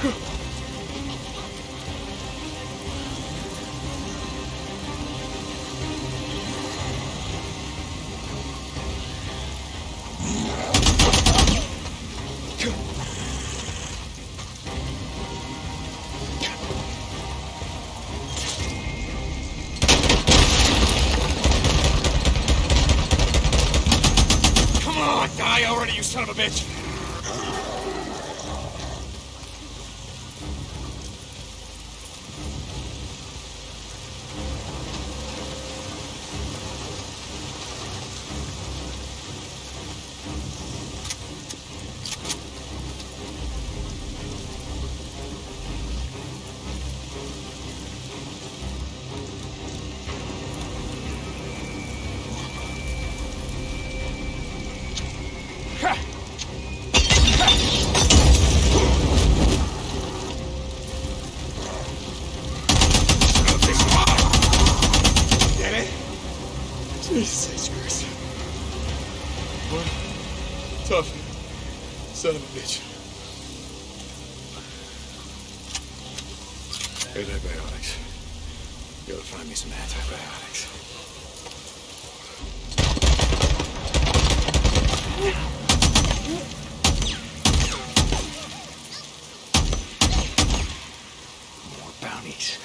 Come Tough. Son of a bitch. Antibiotics. You gotta find me some antibiotics. More bounties.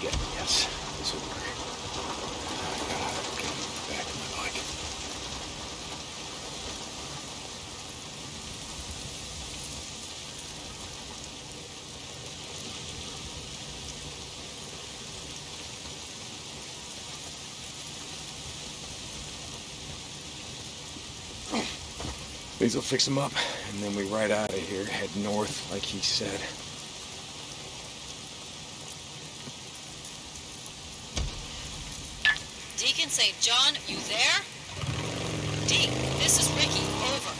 Good, yes. This will work. Oh, God. Okay, back to my bike. These will fix him up, and then we ride out of here, head north, like he said. Deacon St. John, you there? Deke, this is Rikki. Over.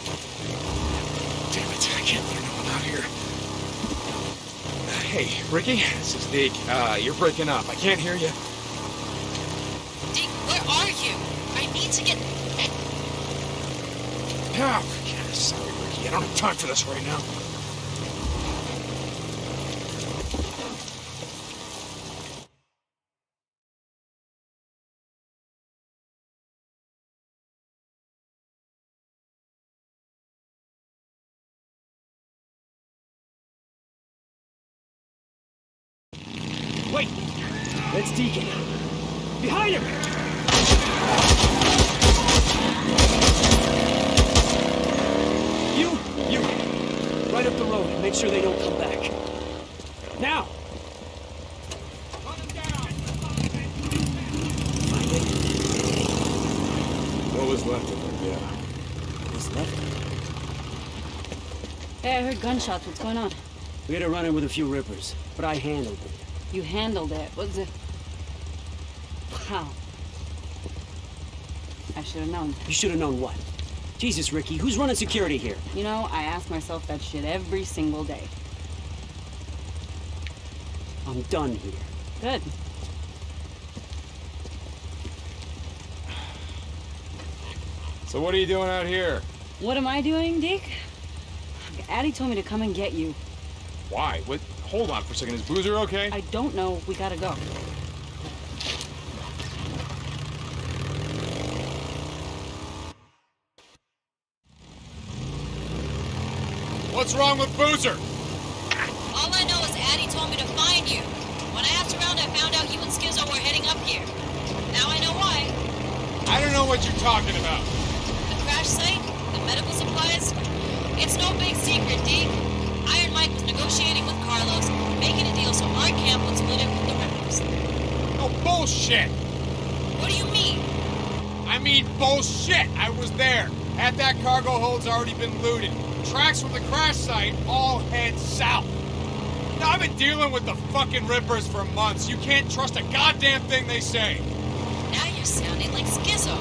Damn it, I can't let one out here. Hey, Rikki, this is Deke. Uh, you're breaking up. I can't hear you. Deke, where are you? I need to get. Yeah, sorry, Rikki. I don't have time for this right now. Wait! That's Deacon. Behind him! You, you, right up the road. Make sure they don't come back. Now! Find it. What was left of her, yeah. What's left? Hey, I heard gunshots. What's going on? We had a run-in with a few rippers, but I handled it. You handled it. What's it? How? I should have known. You should have known what. Jesus, Rikki, who's running security here? You know, I ask myself that shit every single day. I'm done here. Good. So what are you doing out here? What am I doing, Deke? Addie told me to come and get you. Why? What? Hold on for a second. Is Boozer okay? I don't know. We gotta go. What's wrong with Boozer? All I know is Addie told me to find you. When I asked around, I found out you and Skizzo were heading up here. Now I know why. I don't know what you're talking about. The crash site, the medical supplies. It's no big secret. Iron Mike was negotiating with Carlos, making a deal so our camp would split it with the Rippers. Oh, bullshit! What do you mean? I mean bullshit! I was there. At that cargo hold's already been looted. Tracks from the crash site all head south. Now, I've been dealing with the fucking Rippers for months. You can't trust a goddamn thing they say. Now you're sounding like Skizzo.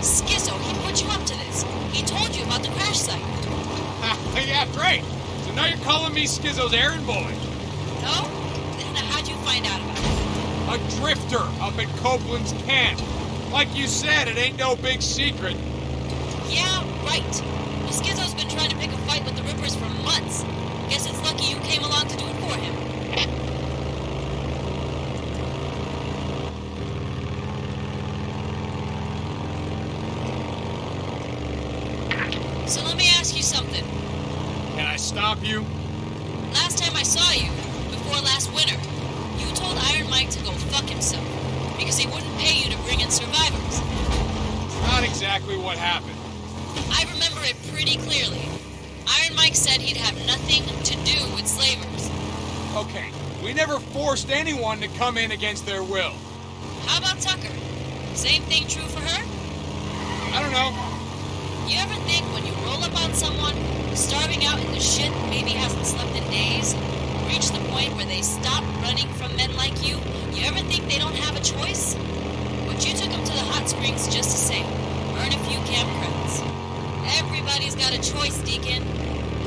Skizzo, he put you up to this. He told you about the crash site. yeah, great. So now you're calling me Skizzo's errand boy. No? Then how'd you find out about it? A drifter up at Copeland's camp. Like you said, it ain't no big secret. Yeah, right. Well, Skizzo's been trying to pick a fight with the Rippers for months. Guess it's lucky you came along to do it for him. So let me ask you something. Can I stop you? Last time I saw you, before last winter, you told Iron Mike to go fuck himself because he wouldn't pay you to bring in survivors. Not exactly what happened. I remember it pretty clearly. Iron Mike said he'd have nothing to do with slavers. Okay, we never forced anyone to come in against their will. How about Tucker? Same thing true for her? I don't know. You ever think when you roll up on someone starving out in the shit, maybe hasn't slept in days, reach the point where they stop running from men like you, you ever think they don't have a choice? But you took them to the hot springs just to say, earn a few camp credits. Everybody's got a choice, Deacon.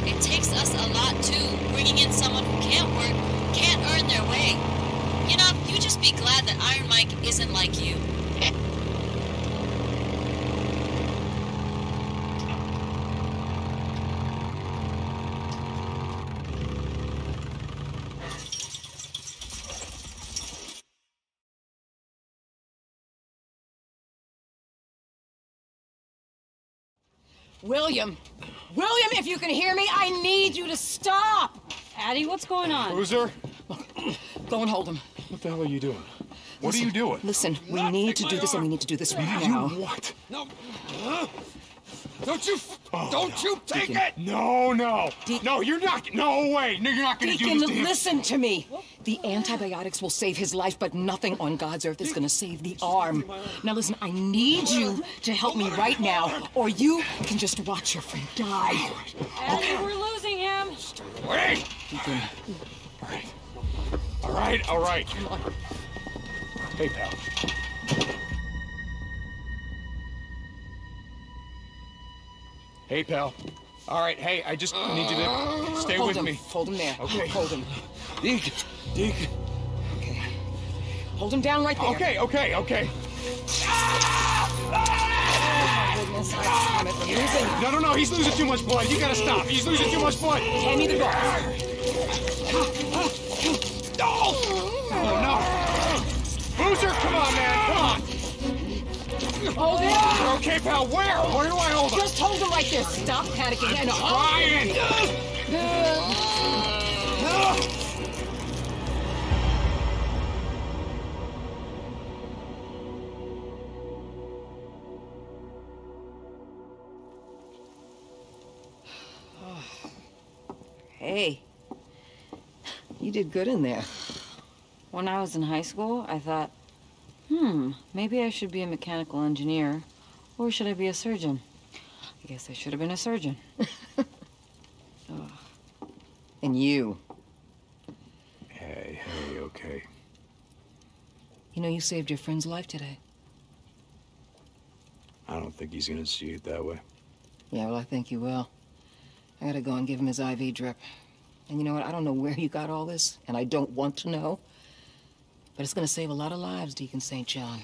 It takes us a lot too, bringing in someone who can't work, can't earn their way. You know, just be glad that Iron Mike isn't like you. William! William, if you can hear me, I need you to stop! Addie, what's going on? Loser, Go and hold him. What the hell are you doing? What are you doing? Listen, we need to do this and we need to do this right now. what? No. Don't you. Oh, don't you take Deacon. it! No, no. De- no, you're not. No way. No, you're not going to do this to him. listen to me. The antibiotics will save his life, but nothing on God's earth is going to save the arm. Now listen, I need you to help me right now, or you can just watch your friend die. Addie, we're losing him. Wait. Deacon, All right. All right, all right. Hey, pal. Hey, pal. All right, hey, I just need you to stay hold with him. me. Hold him there. Okay. Hold him. Deke, Deke. Okay. Hold him down right there. Okay, okay, okay. Goodness, I damn it, losing. No, no, no, he's losing too much blood. You gotta stop. He's losing too much blood. Hand me the ball. Ah, ah, ah. No! Oh, no. Boozer, come on, man, come on. Hold him. Okay, pal, where? Where do I hold him? Just hold him right there. Stop panicking and uh, hold Ryan! Hey, you did good in there. When I was in high school, I thought, hmm, maybe I should be a mechanical engineer. Or should I be a surgeon? I guess I should have been a surgeon. And you. Hey, hey, okay. You know, you saved your friend's life today. I don't think he's gonna see it that way. Yeah, well, I think he will. I gotta go and give him his IV drip. And you know what? I don't know where you got all this, and I don't want to know. But it's gonna save a lot of lives, Deacon St. John.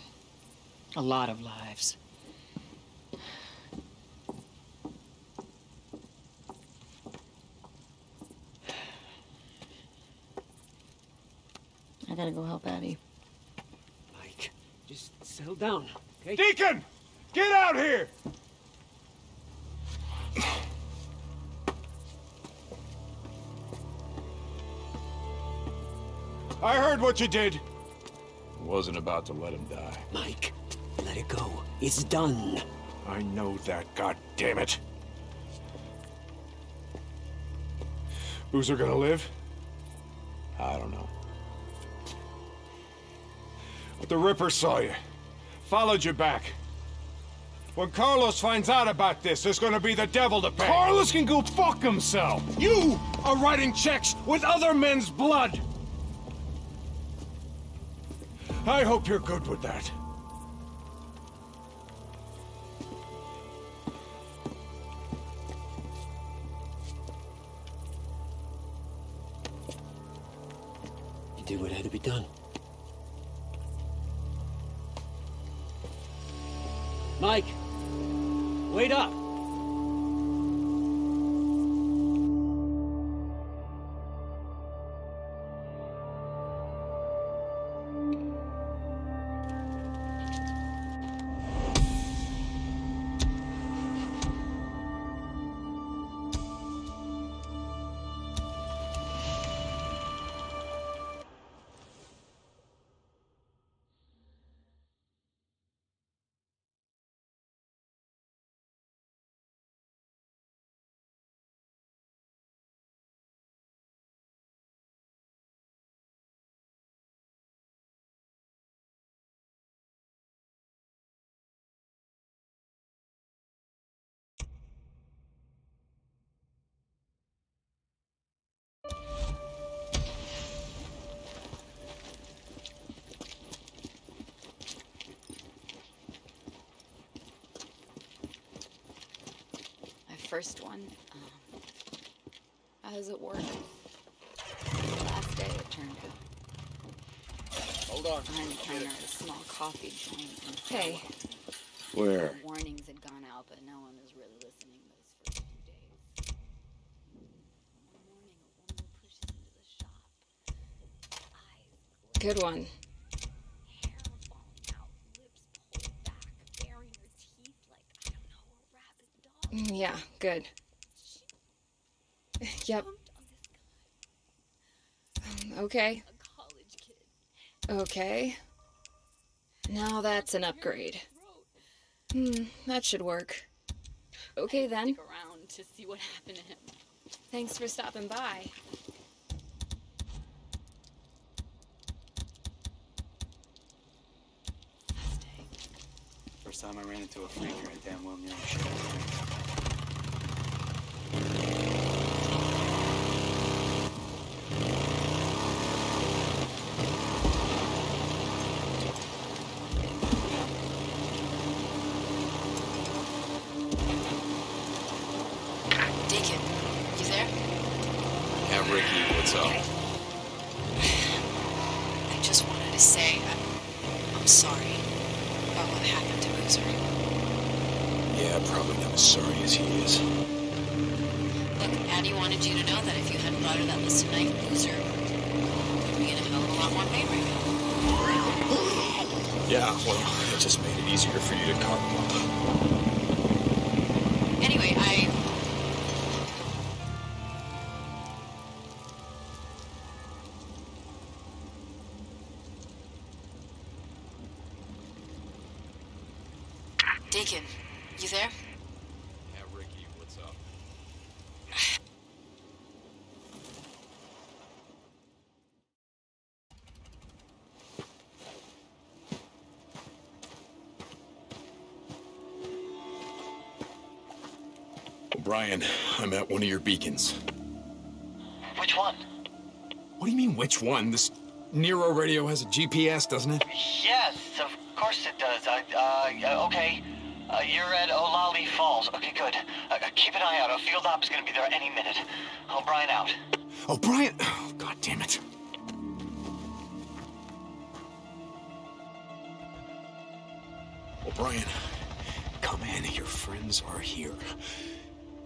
A lot of lives. I gotta go help Addie. Mike, just settle down, okay? Deacon! Get out here! I heard what you did. Wasn't about to let him die. Mike, let it go. It's done. I know that, God damn it. Boozer gonna live? I don't know. But the Ripper saw you. Followed you back. When Carlos finds out about this, there's gonna be the devil to pay. Carlos can go fuck himself. You are writing checks with other men's blood. I hope you're good with that. You did what had to be done. Mike! First one. Um, how does it work? Last day it turned out. Hold on. Behind the counter at a small coffee joint. And hey, Where? the warnings had gone out, but no one was really listening those first few days. One morning, a woman pushes into the shop. Good one. hair falling out, lips pulled back, baring her teeth like, I don't know, a rabid dog. Mm, Yeah, good. Yep. Jumped on this guy, Okay. a college kid. Okay. Now that's an upgrade. Hmm, that should work. Okay then. Stick around to see what happened to him. Thanks for stopping by. First time I ran into a freaker, I damn well knew I should. Yeah, well, it just made it easier for you to him. Anyway, I. O'Brien, I'm at one of your beacons. Which one? What do you mean, which one? This Nero radio has a GPS, doesn't it? Yes, of course it does. I, uh, okay. Uh, you're at Olali Falls. Okay, good. Uh, uh, keep an eye out. A field op is going to be there any minute. O'Brien out. O'Brien! Oh, God damn it.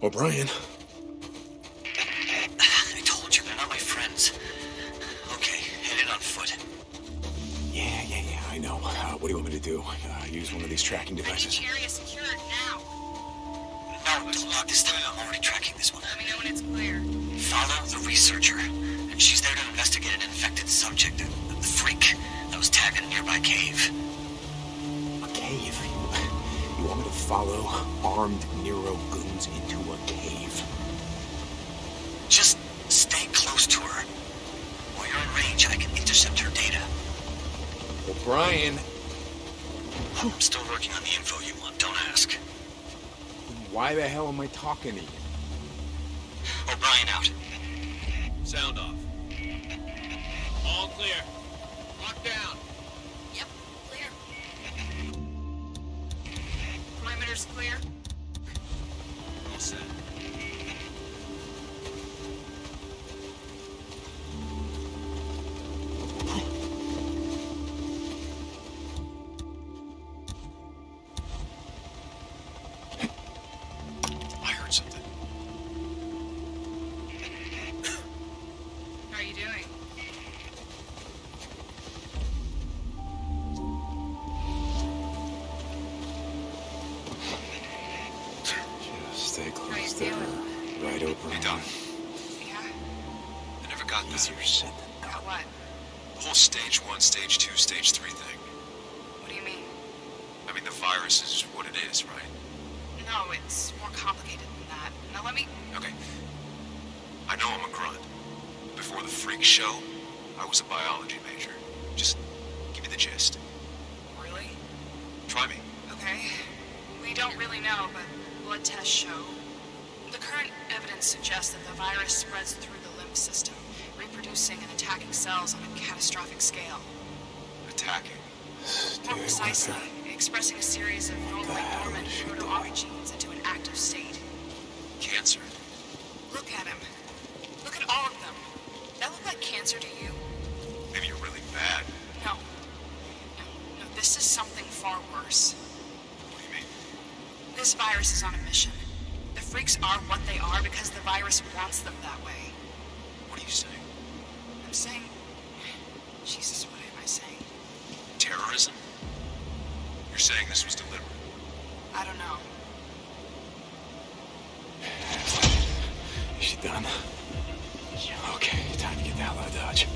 O'Brien. I told you, they're not my friends. Okay, headed on foot. Yeah, yeah, yeah, I know. Uh, what do you want me to do? Uh, use one of these tracking devices? area secured now. No, don't log this time. I'm already tracking this one. Let me know when it's clear. Follow the researcher. And she's there to investigate an infected subject, the, the freak that was tagged in a nearby cave. A cave? Follow armed Nero goons into a cave? Just Stay close to her. While you're in range, I can intercept her data. O'Brien, I'm still working on the info you want, don't ask. why the hell am I talking to you? O'Brien out. Sound off. All clear. Lock down. Clear. All set. Easier said than Got what? The whole stage one, stage two, stage three thing. What do you mean? I mean, the virus is what it is, right? No, it's more complicated than that. Now let me. Okay. I know I'm a grunt. Before the freak show, I was a biology major. Just give me the gist. Really? Try me. Okay. We don't really know, but blood tests show. The current evidence suggests that the virus spreads through the lymph system, reproducing and attacking cells on a catastrophic scale. Attacking. More precisely, expressing a series of normally dormant proto-oncogenes into an active state. Cancer. Look at him. Look at all of them. That look like cancer to you? Maybe you're really bad. No. No, no, this is something far worse. What do you mean? This virus is on a mission. The freaks are what they are because the virus wants them that way. What are you saying? I'm saying. Jesus, You're saying this was deliberate? I don't know. Is she done? Okay, time to get the hell out of Dodge.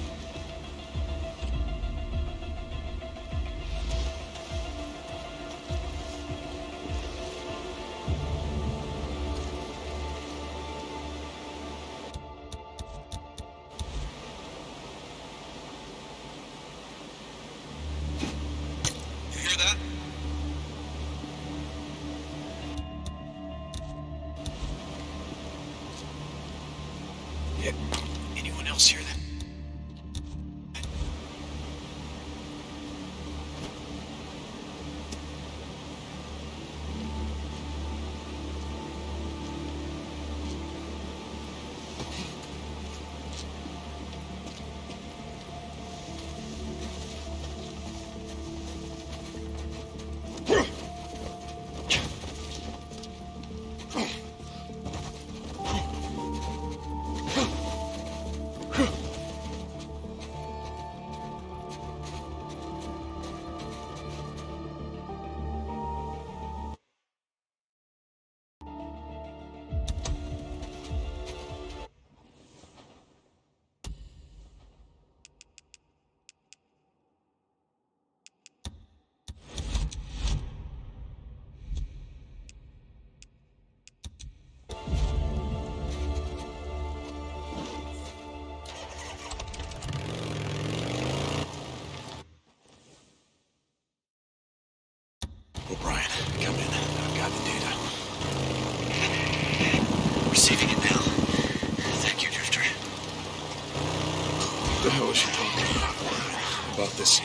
This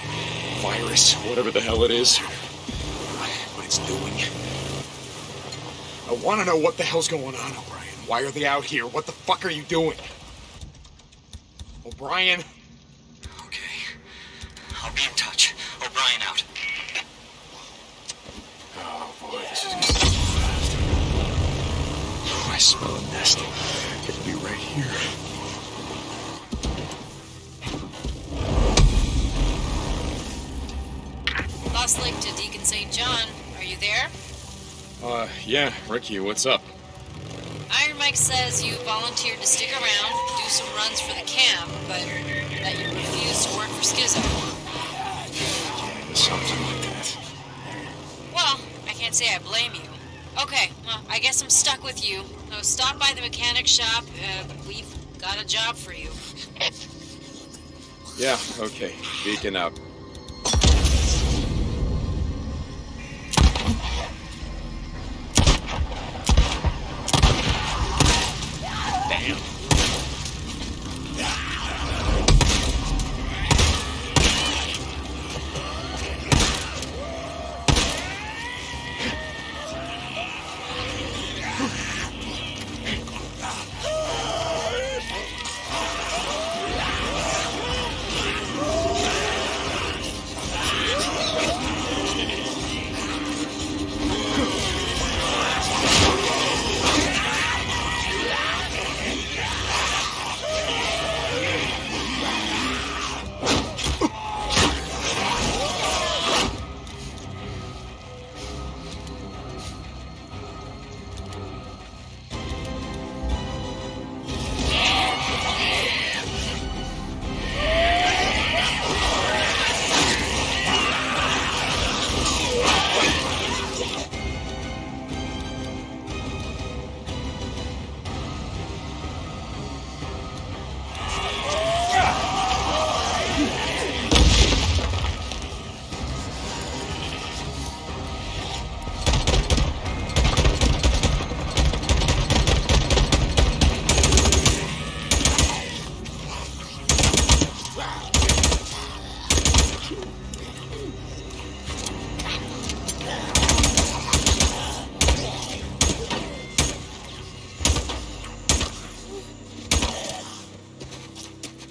virus, whatever the hell it is? What it's doing? I want to know what the hell's going on, O'Brien. Why are they out here? What the fuck are you doing? O'Brien, Okay. I'll be in touch. O'Brien out. Oh boy, this is getting so fast. Oh, I smell a nest. It'll be right here. Link to Deacon St. John. Are you there? Uh, yeah, Rikki, what's up? Iron Mike says you volunteered to stick around, do some runs for the camp, but that you refused to work for Skizzo. Yeah, something like that. Well, I can't say I blame you. Okay, well, I guess I'm stuck with you. So stop by the mechanic shop. Uh, we've Got a job for you. Yeah, okay. Beacon out.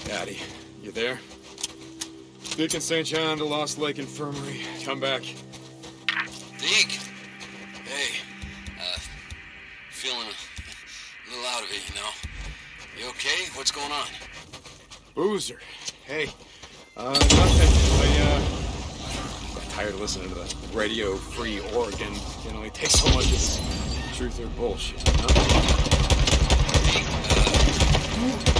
Daddy, you there? Deacon St. John to Lost Lake Infirmary. Come back. Deke! Hey, uh, feeling a little out of it, you know. You okay? What's going on? Boozer. Hey. Uh, nothing. I, uh, tired of listening to the Radio Free Oregon. Can only take so much truth or bullshit, you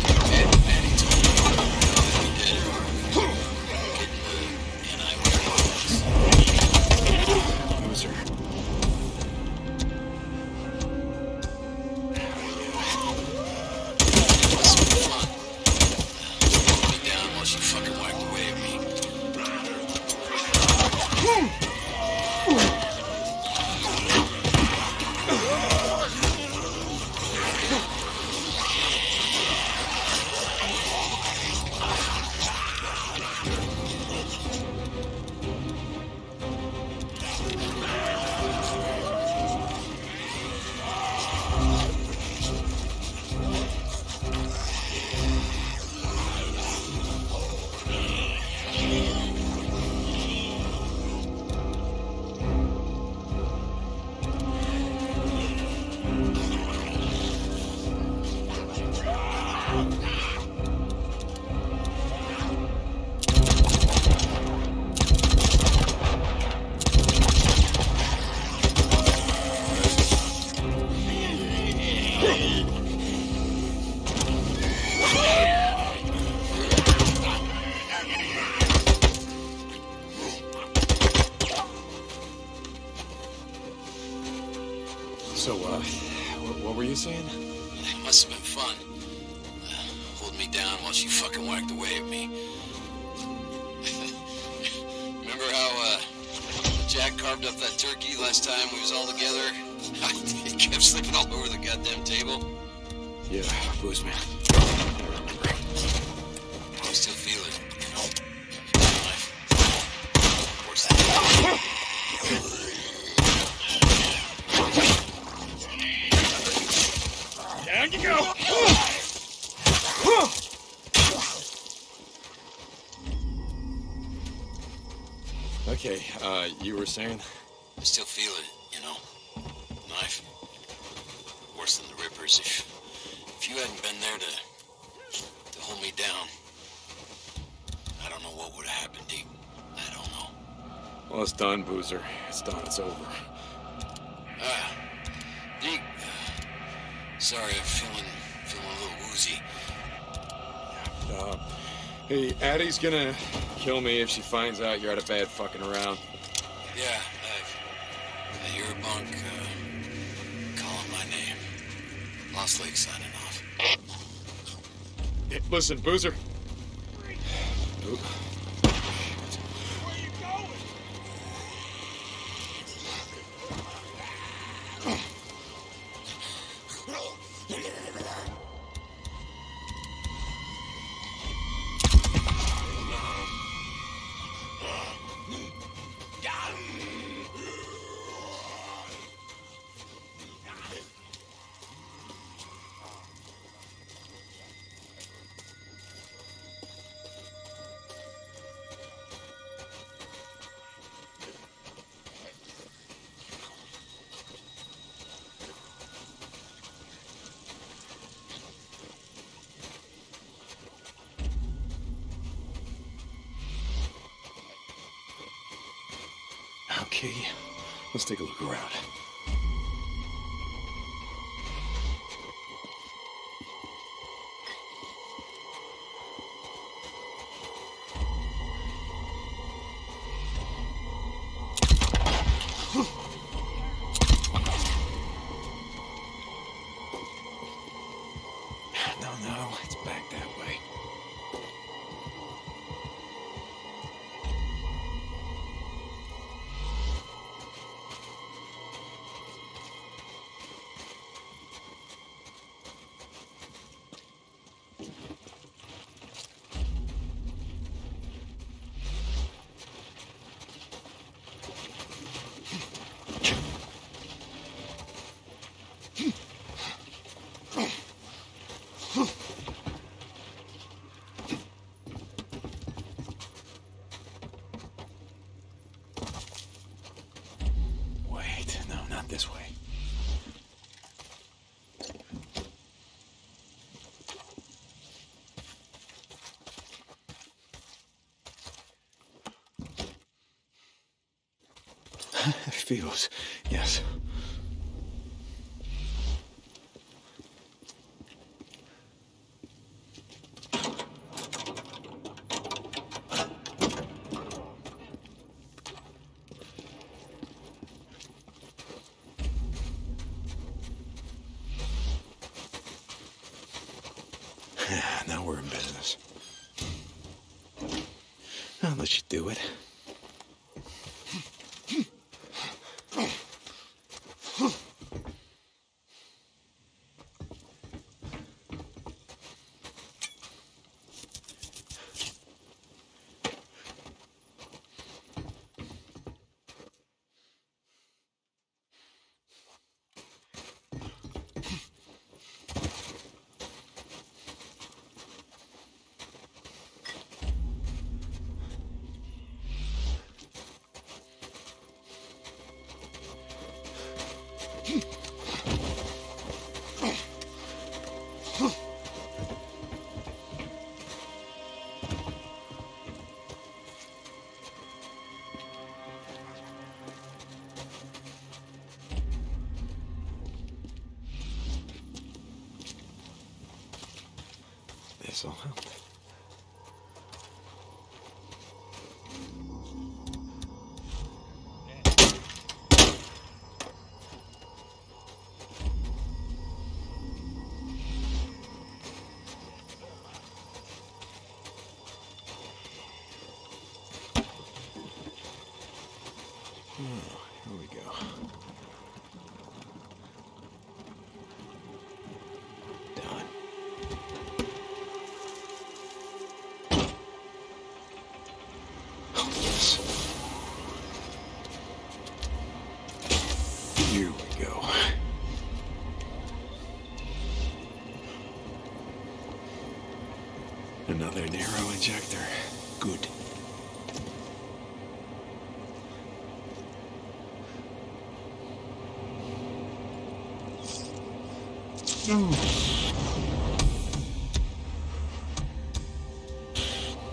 carved up that turkey last time we was all together? it kept slipping all over the goddamn table. Yeah, Booze man. Uh, you were saying? I still feel it, you know. Knife. Worse than the Rippers. If, if you hadn't been there to to hold me down, I don't know what would have happened, Deke. I don't know. Well, it's done, Boozer. It's done. It's over. Ah, Deke. Sorry, I'm feeling feeling a little woozy. Uh, hey, Addie's gonna kill me if she finds out you're out of bad fucking around. Yeah, I, I hear a bunk uh, calling my name. Lost Lake signing off. Listen, Boozer. Boo- No, it's back that way. Feels, yes. now we're in business. I'll let you do it. Another NERO injector. Good.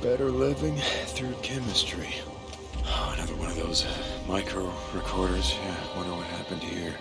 Better living through chemistry. Oh, another one of those micro recorders. Yeah, wonder what happened here.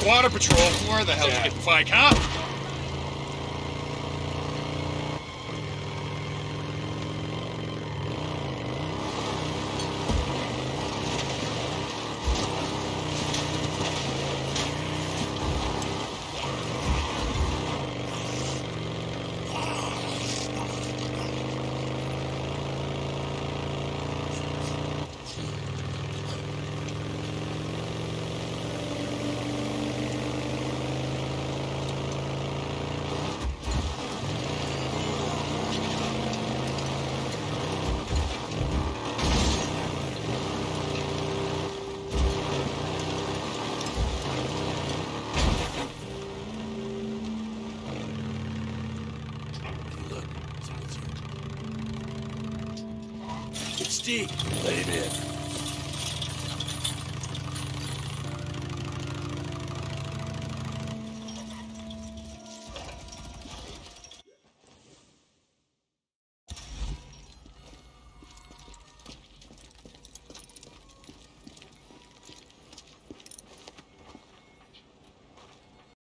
Squatter patrol. Where the hell's did Fike, huh? Steve, let him in.